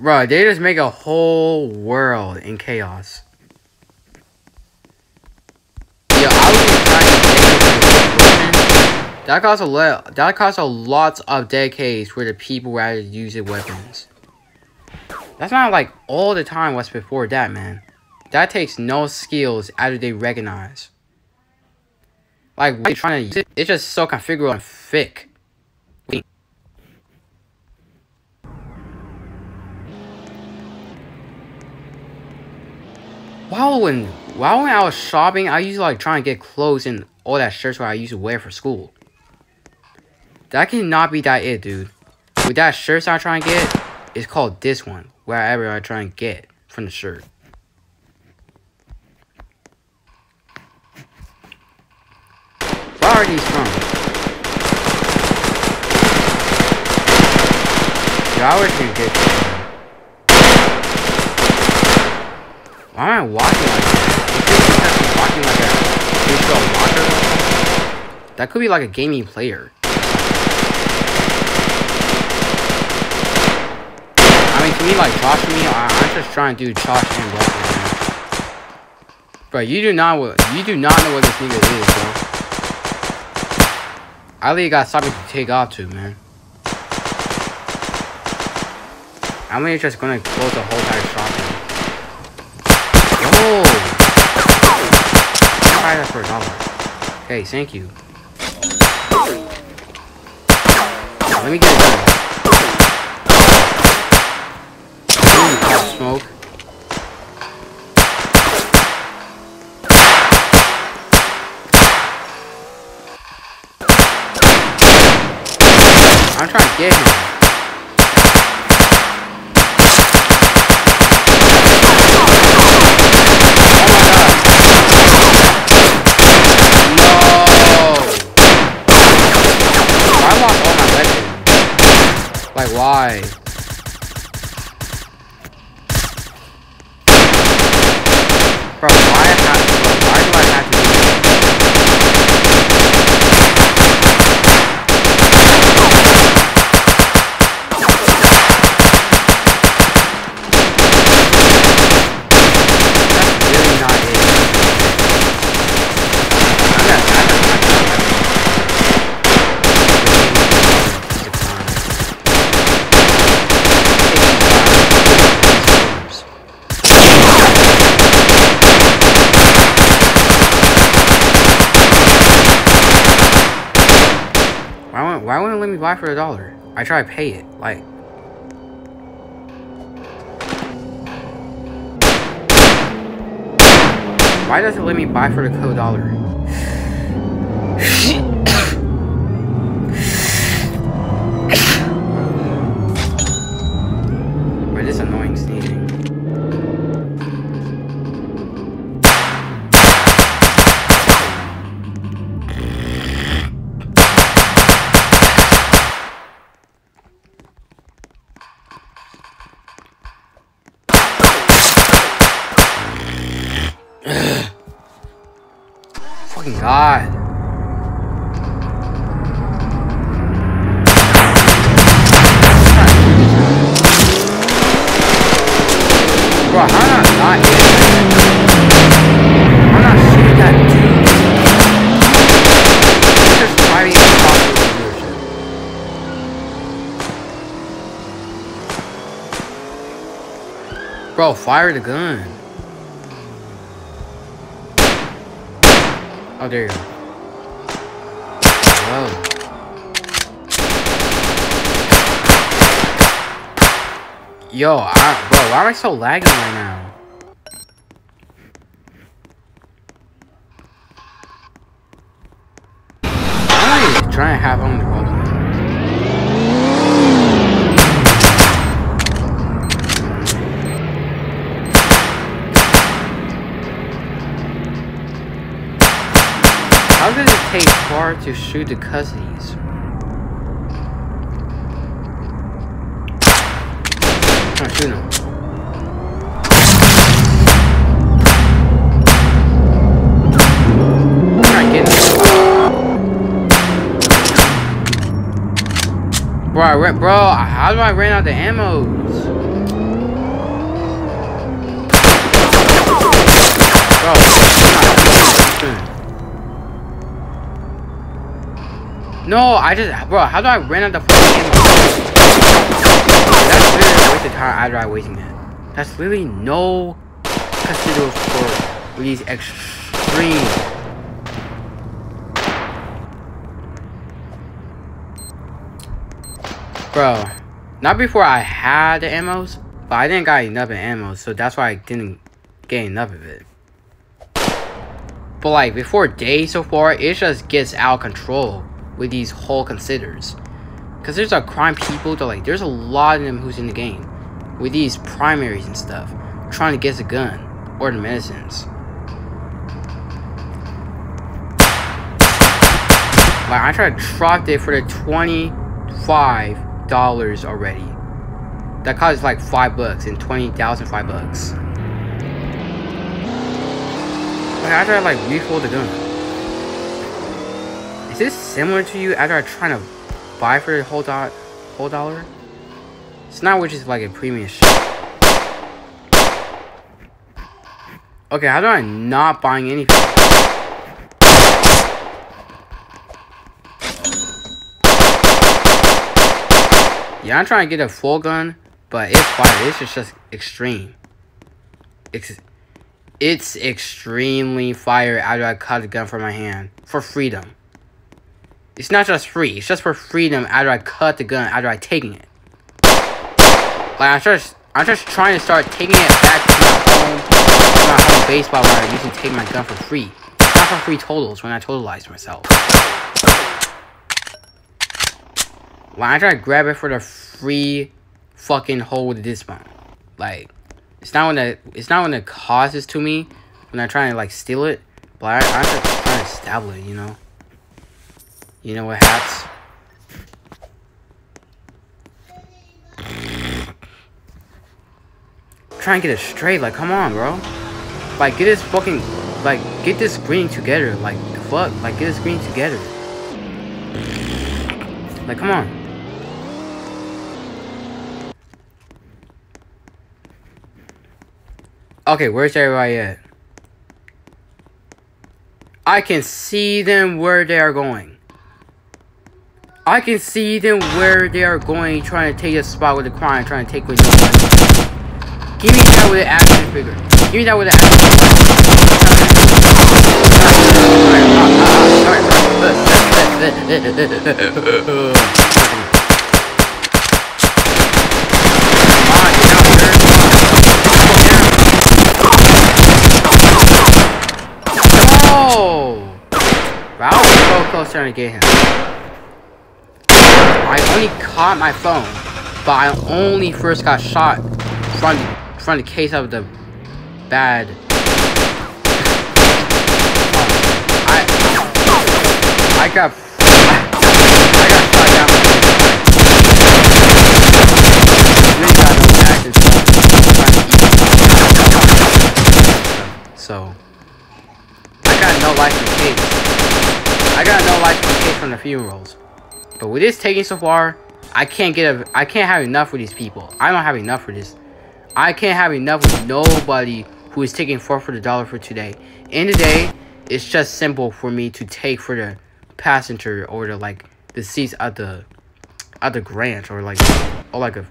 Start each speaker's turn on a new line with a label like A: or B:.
A: Bro, they just make a whole world in chaos. Yeah, I was trying to that costs a lot. That costs a lot of decades for the people rather use the weapons. That's not like all the time. What's before that, man? That takes no skills after they recognize. Like, why are you trying to use it? It's just so configurable and thick. Wow, when while when I was shopping, I used to like try and get clothes and all that shirts where I used to wear for school. That cannot be that it, dude. With that shirts I try and get, it's called this one. Wherever I try and get from the shirt. Where are these from? I wish you could get Why am I walking like that? walking like a walker? That could be like a gaming player. I mean, to me, like Josh me, I, am just trying to do Josh and Russell. Bro, you do not what you do not know what this nigga is, bro. I really got something to take off to, man. I'm just gonna close the whole entire shop. Oh! I'll buy that for a dollar. Okay, thank you. Let me get it Ooh, smoke. I'm trying to get him. Why? Bro, why have to, why do I have to Why wouldn't it let me buy for a dollar? I try to pay it, like. Why does it let me buy for the code dollar? God. Bro, how I not I'm not shooting that dude. just driving across the Bro, fire the gun. Oh, there you go. Whoa. Yo, I, bro, why am I so lagging right now? I'm trying to have on the How does it take far to shoot the cousins? Oh, shoot him. Bro, I ran, bro, how do I run out the ammos? No, I just, bro, how do I run out the fucking ammo? That's literally a waste of time after I wasting it. That's literally no considerable for these extreme. Bro, not before I had the ammos, but I didn't got enough of ammo, so that's why I didn't get enough of it. But like, before day so far, it just gets out of control with these whole considers. Because there's a crime people that like, there's a lot of them who's in the game. With these primaries and stuff. Trying to get the gun. Or the medicines. Like, I tried to drop it for the $25 already. That costs like 5 bucks and 20,000 5 bucks. Like, I tried to like refill the gun this similar to you after trying to buy for the whole dot whole dollar? It's not which is like a premium. Okay, how do I not buying anything? Yeah, I'm trying to get a full gun, but it's fire. It's just, just extreme. It's, it's extremely fire after I cut the gun from my hand. For freedom. It's not just free. It's just for freedom after I cut the gun, after I taking it. Like, I'm just, I'm just trying to start taking it back to my home, to my home baseball where I usually take my gun for free. Not for free totals when I totalize myself. When I try to grab it for the free fucking this one. Like, it's not when the, it's not when it causes to me when I try to like steal it, but I, I'm just trying to stab it, you know? You know what, hats? Try and get it straight, like, come on, bro. Like, get this fucking, like, get this screen together. Like, fuck? Like, get this screen together. Like, come on. Okay, where's everybody at? I can see them where they are going. I can see them where they are going, trying to take a spot with the crime, trying to take with no money. Give me that with the action figure. Give me that with the action figure. Oh! Wow, so close trying to get him. I only caught my phone, but I only first got shot from from the case of the bad. I I got I got shot down. Really got no So I got no license case. I got no license case from the funerals. But with this taking so far, I can't get a I can't have enough with these people. I don't have enough for this. I can't have enough with nobody who is taking four for the dollar for today. In the day, it's just simple for me to take for the passenger or the like the seats at the at the Grant or like or like a